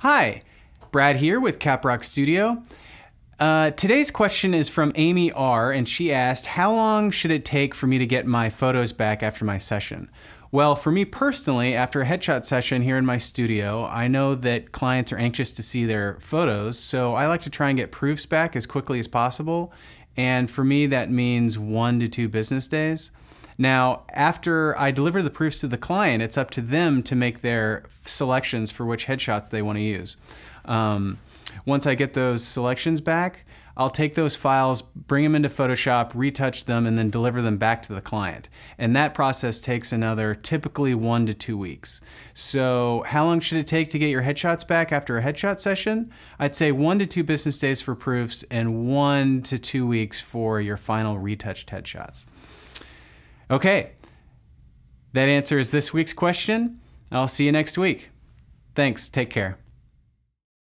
Hi, Brad here with Caprock Studio. Uh, today's question is from Amy R, and she asked, How long should it take for me to get my photos back after my session? Well, for me personally, after a headshot session here in my studio, I know that clients are anxious to see their photos, so I like to try and get proofs back as quickly as possible. And for me, that means one to two business days. Now, after I deliver the proofs to the client, it's up to them to make their selections for which headshots they want to use. Um, once I get those selections back, I'll take those files, bring them into Photoshop, retouch them, and then deliver them back to the client. And that process takes another typically one to two weeks. So, how long should it take to get your headshots back after a headshot session? I'd say one to two business days for proofs and one to two weeks for your final retouched headshots. Okay, that answers this week's question. I'll see you next week. Thanks. Take care.